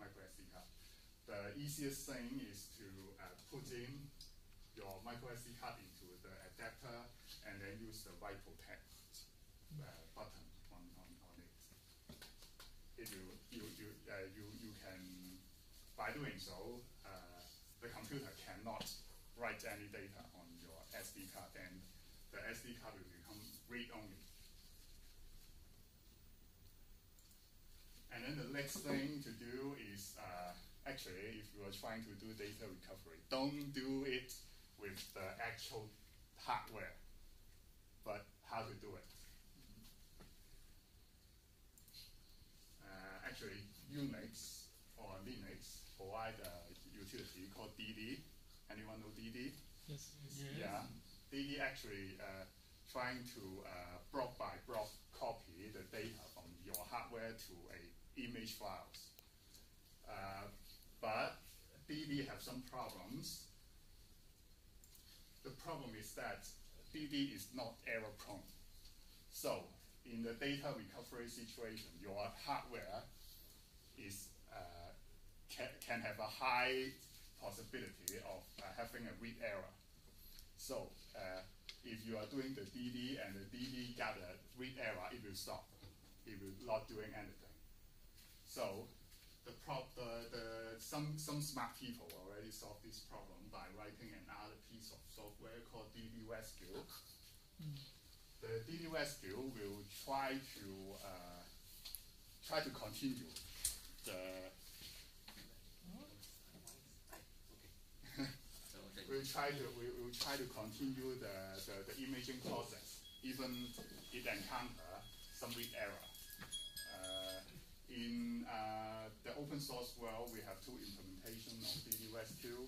micro SD card. The easiest thing is to uh, put in your micro SD card into the adapter and then use the write protect uh, button on, on, on it. It will, you, you, uh, you, you can, by doing so, the computer cannot write any data on your SD card and the SD card will become read-only. And then the next thing to do is uh, actually, if you are trying to do data recovery, don't do it with the actual hardware, but how to do it. Uh, actually, Unix or Linux provide a utility called DD. Anyone know DD? Yes. yes. Yeah. DD actually uh, trying to uh, block by block copy the data from your hardware to a image files. Uh, but DD have some problems. The problem is that DD is not error prone. So in the data recovery situation, your hardware is uh, can, can have a high possibility of uh, having a read error. So uh, if you are doing the DD and the DD got a read error, it will stop. It will not doing anything. So the, prop, the, the some some smart people already solved this problem by writing another piece of software called DD Rescue. Mm. The DD Rescue will try to uh, try to continue the we'll try to we will try to continue the, the, the imaging process even it encounter some read error in uh, the open source world, we have two implementations of DD Rescue.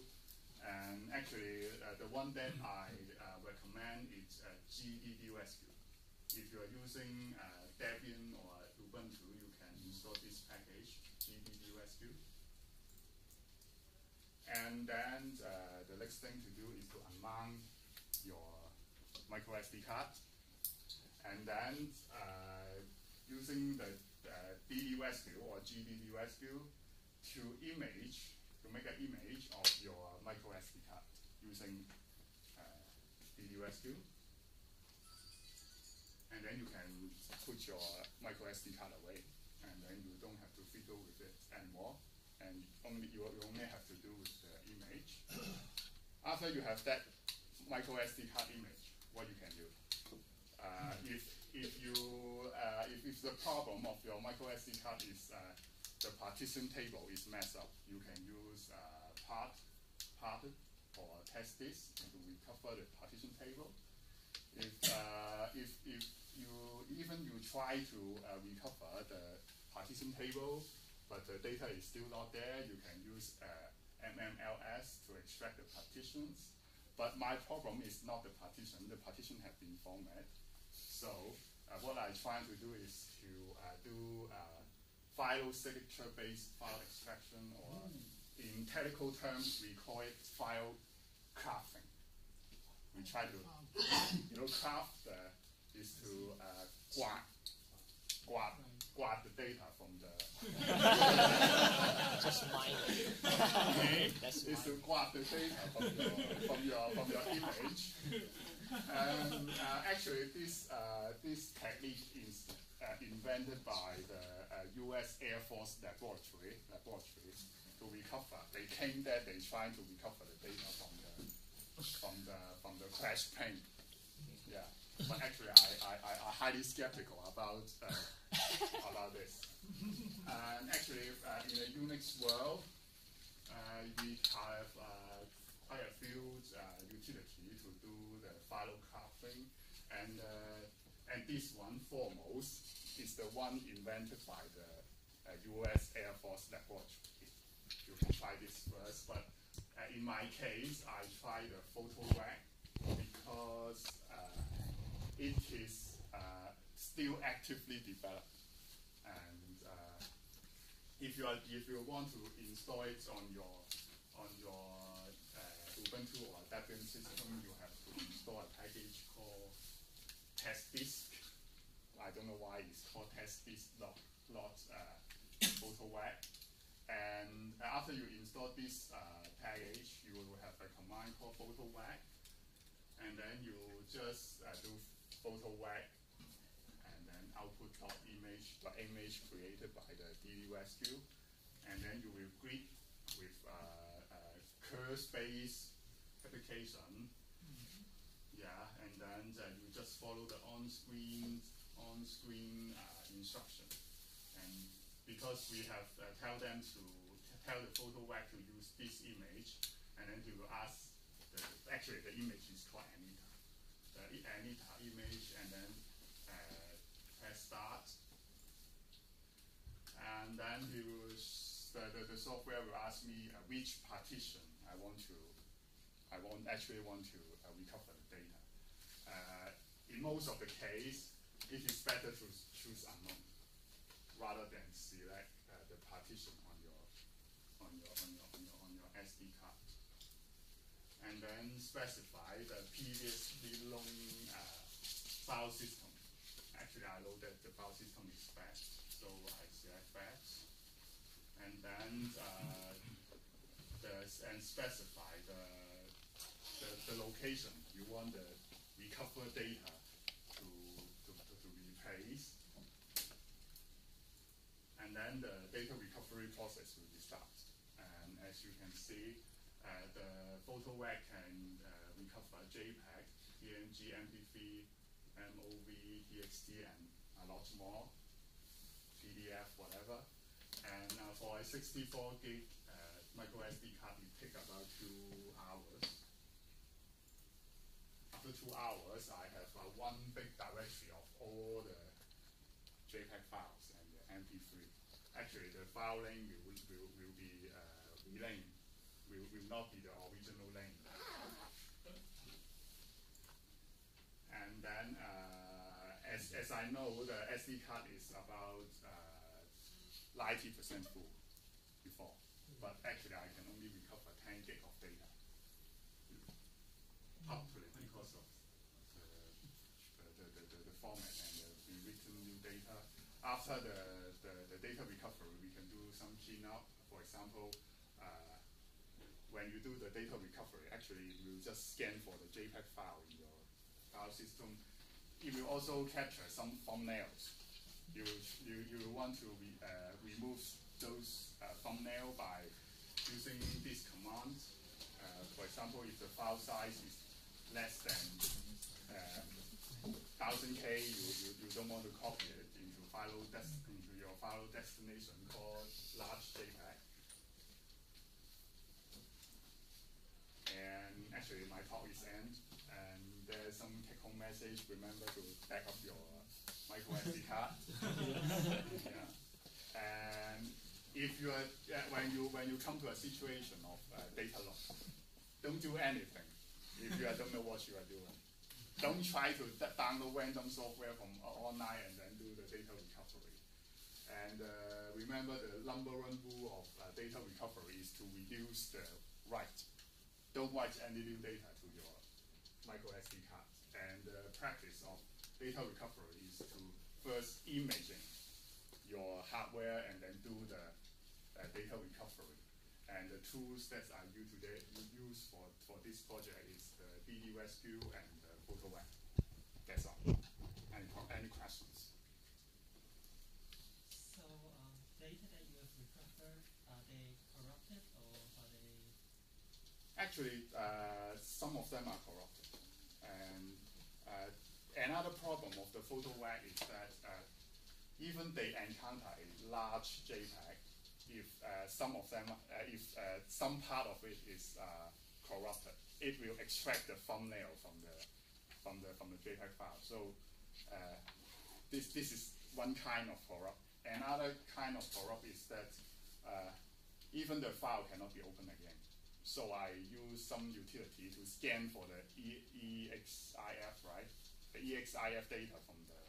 And actually, uh, the one that I uh, recommend is uh, GDD Rescue. If you are using uh, Debian or Ubuntu, you can install this package, GDD Rescue. And then uh, the next thing to do is to unmount your micro SD card. And then DD rescue or GDD rescue to image, to make an image of your micro SD card using uh, DD rescue. And then you can put your micro SD card away, and then you don't have to fiddle with it anymore. And only you, you only have to do with the image. After you have that micro SD card image, what you can do? Uh, if if you if, the problem of your micro SD card is uh, the partition table is messed up, you can use uh, part part or test disk to recover the partition table. If uh, if if you even you try to uh, recover the partition table, but the data is still not there, you can use uh, MMLS to extract the partitions. But my problem is not the partition. The partition has been formatted. So uh, what I'm trying to do is to uh, do uh, file signature-based file extraction, or mm. in technical terms, we call it file carving. We try to, you know, craft is to uh, grab, grab, grab the data from the. Just mine. okay, is to grab the data from your from your from your image um, uh, actually, this uh, this technique is uh, invented by the U.S. Uh, Air Force laboratory laboratory to recover. They came there. They trying to recover the data from the from the from the crash plane. Yeah, but actually, I I, I am highly skeptical about uh, about this. And actually, uh, in the Unix world, we have quite a few carving, and uh, and this one foremost is the one invented by the uh, U.S. Air Force laboratory. You can try this first, but uh, in my case, I tried the PhotoRec because uh, it is uh, still actively developed, and uh, if you are, if you want to install it on your on your Ubuntu or Debian system, you have to install a package called test disk. I don't know why it's called test disk not, not uh. And after you install this uh, package, you will have a command called photo. PhotoRec, and then you just uh, do PhotoRec, and then output dot image dot image created by the DD Rescue, and then you will greet with uh, uh, curse-based application. Yeah, and then you just follow the on-screen on-screen uh, instruction. And because we have uh, tell them to tell the photo PhotoRec to use this image, and then he will ask. The, actually, the image is called Anita. The Anita image, and then uh, press start, and then he will the, the, the software will ask me uh, which partition I want to I want actually want to uh, recover the data. Uh, in most of the case, it is better to choose unknown rather than select uh, the partition on your on your on your on your, on your SD card, and then specify the previously loan uh, file system. Actually, I know that the file system is FAT, so I select FAT, and then uh, and specify the, the the location you want the recover data to to, to, to and then the data recovery process will be started. And as you can see, uh, the PhotoRec can uh, recover JPEG, PNG, MP3, MOV, TXT, and a lot more, PDF, whatever. And uh, for a 64 gig uh, micro SD card, it takes about two hours. After two hours, I have uh, one big directory of all the JPEG files and the MP3. Actually, the file name will, will, will be uh, renamed, will, will not be the original name. And then, uh, as, as I know, the SD card is about 90% full before, but actually I can only recover 10 gig of data up to it because of the, the, the, the, the format and the written new data. After the, the, the data recovery, we can do some cleanup. For example, uh, when you do the data recovery, actually you just scan for the JPEG file in your file system. It will also capture some thumbnails. You, you, you want to re, uh, remove those uh, thumbnail by using this command. Uh, for example, if the file size is less than uh, 1000K, you, you, you don't want to copy it into, file into your file destination called large JPEG. And actually, my talk is end, and there's some take-home message. Remember to back up your micro SD card. yeah. And if you are, uh, when you when you come to a situation of uh, data loss, don't do anything if you don't know what you are doing. Don't try to download random software from online and then do the data recovery. And uh, remember the number one rule of uh, data recovery is to reduce the write. Don't write any new data to your micro SD card. And the practice of data recovery is to first imaging your hardware and then do the uh, data recovery. And the tools that I use today use for, for this project is the DD Rescue and the PhotoRec. That's all. Any, any questions? So um, data that you have recovered, are they corrupted or are they? Actually, uh, some of them are corrupted. And uh, another problem of the PhotoRec is that uh, even they encounter a large JPEG, if uh, some of them, uh, if uh, some part of it is uh, corrupted, it will extract the thumbnail from the from the from the JPEG file. So uh, this this is one kind of corrupt. Another kind of corrupt is that uh, even the file cannot be opened again. So I use some utility to scan for the EXIF, right? The EXIF data from the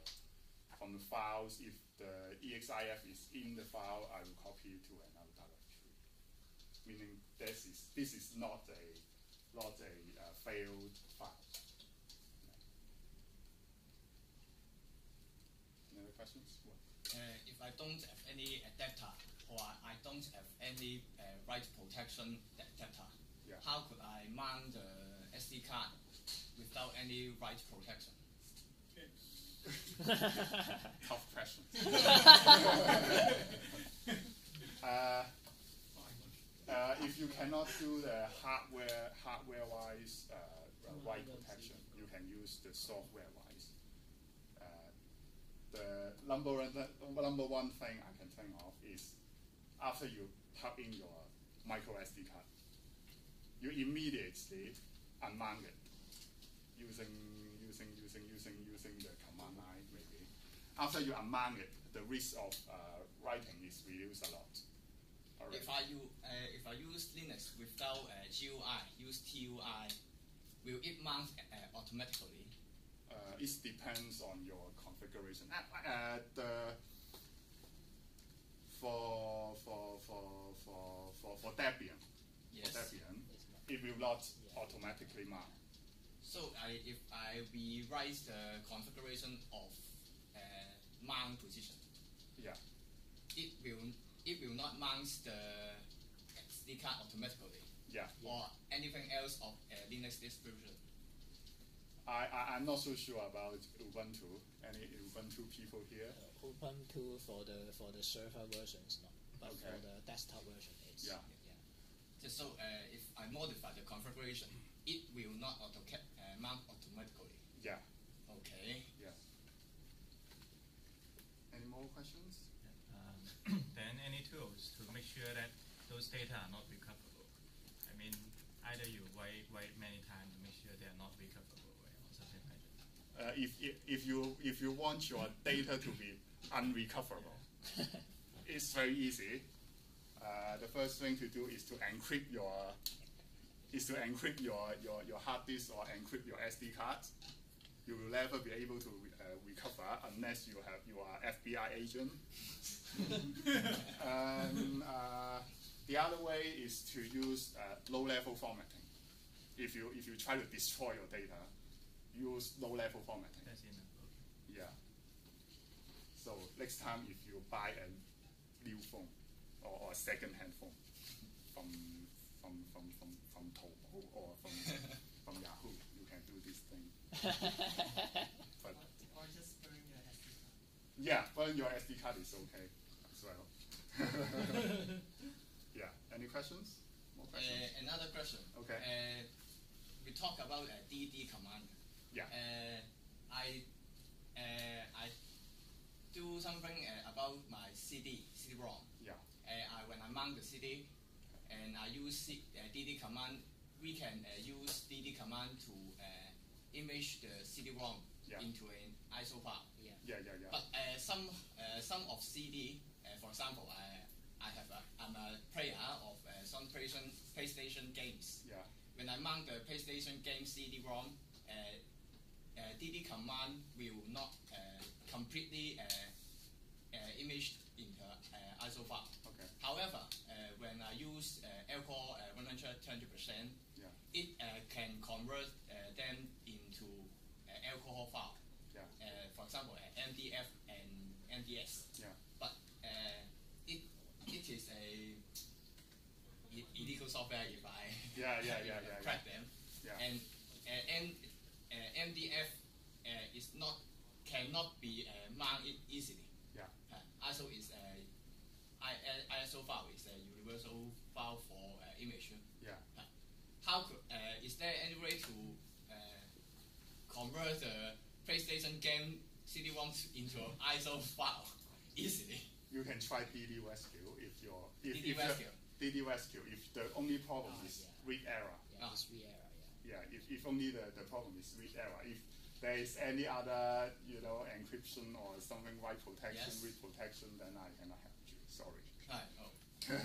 from the files. If the EXIF is in the file, I will copy it to another directory. Meaning this is this is not a not a uh, failed file. Any other questions? Uh, if I don't have any adapter, or I don't have any uh, write protection adapter. Yeah. How could I mount the SD card without any write protection? Tough question. uh, uh, if you cannot do the hardware hardware wise uh, uh, write protection, you can use the software wise. The number number one thing I can think of is after you plug in your micro SD card, you immediately unmount it using using using using using the command line maybe. After you unmount it, the risk of uh, writing is reduced a lot. Alright. If I use uh, if I use Linux without uh, GUI, use TUI, will it mount uh, automatically? Uh, it depends on your configuration. Uh, the for for for for for for Debian, Yes. for Debian, it will not Yeah. automatically mount. So I, if I rewrite the configuration of uh, mount position, Yeah, it will it will not mount the SD card automatically yeah. or anything else of uh, Linux distribution. I, I I'm not so sure about Ubuntu. Any Ubuntu people here? Uh, Ubuntu for the for the server versions not, but for the desktop version it's Yeah. yeah. Just so uh, if I modify the configuration, it will not auto uh, mount automatically. Yeah, Okay. yeah. Any more questions? Um, then any tools to make sure that those data are not recoverable. I mean, either you write, write many times to make sure they are not recoverable right, or something like that. Uh, if, if if you if you want your data to be unrecoverable, it's very easy. Uh, the first thing to do is to encrypt your is to encrypt your, your, your hard disk or encrypt your SD card. You will never be able to uh, recover unless you have you are FBI agent. um, uh, the other way is to use uh, low-level formatting. If you if you try to destroy your data, use low-level formatting. That's enough. Okay. Yeah. So next time, if you buy a new phone or, or a second-hand phone from from from from from Taobao or from from Yahoo, you can do this thing. But Or, or just burn your SD card. yeah, burn your SD card is okay as well. yeah. Any questions? More questions? Uh, another question. Okay. Uh, we talk about uh, DD command. Yeah. Uh, I uh, I do something uh, about my CD CD-ROM. Yeah. Uh, I, when I mount the CD and I use C, uh, DD command, we can uh, use DD command to uh, image the CD-ROM Yeah. into an ISO file. yeah. Yeah. Yeah. Yeah. But uh, some uh, some of CD, uh, for example, I I have a, I'm a player of uh, some PlayStation PlayStation games. Yeah. When I mount the PlayStation game CD-ROM, uh, DD command will not uh, completely uh, uh, image into uh, ISO file. Okay. However, uh, when I use uh, alcohol uh, 120%, Yeah. it uh, can convert uh, them into uh, alcohol file. Yeah. Uh, for example, MDF and MDS. Yeah. But uh, it it is a illegal software if I Yeah. Yeah. Yeah. Yeah. crack Yeah. them. Yeah. And and MDF uh, is not cannot be uh, mounted easily. Yeah. Uh, ISO is a I- I- ISO file is a universal file for uh, image. Yeah. Uh, how could, uh, is there any way to uh, convert the PlayStation game CD-ROM into an ISO file easily? you can try DD Rescue if your if, DD if the- Rescue. DD Rescue if the only problem Ah, is yeah. read error. Yeah, Ah. it's re-error, yeah. Yeah, if, if only the, the problem is read error. If there is any other you know encryption or something like protection, Yes. read protection, then I cannot help you. Sorry. Hi, oh.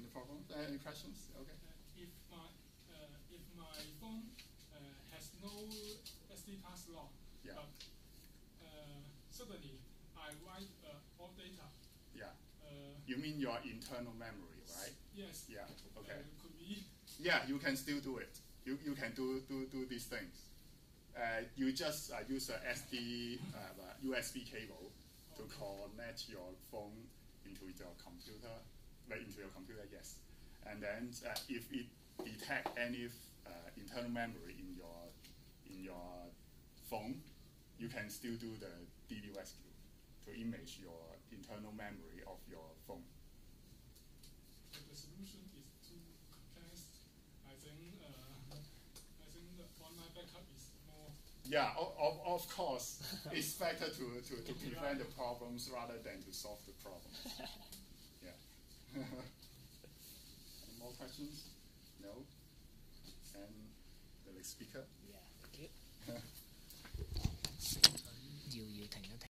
any problem? Uh, any questions? Okay. Uh, if my uh, if my phone uh, has no SD card slot, Yeah. but uh, suddenly I write uh, all data. Yeah. Uh, You mean your internal memory, right? yes. Yeah. Okay. Yeah, you can still do it. You, you can do, do, do these things. Uh, you just uh, use a SD uh, USB cable to connect your phone into your computer, like into your computer, yes. And then uh, if it detect any uh, internal memory in your in your phone, you can still do the DD rescue to image your internal memory of your phone. But the solution is too complex. I think uh, I think the online backup is more. Yeah, of, of, of course, it's better to, to, to prevent the problems rather than to solve the problems. Yeah. Any more questions? No? And the next speaker? Yeah, thank you.要要停一停。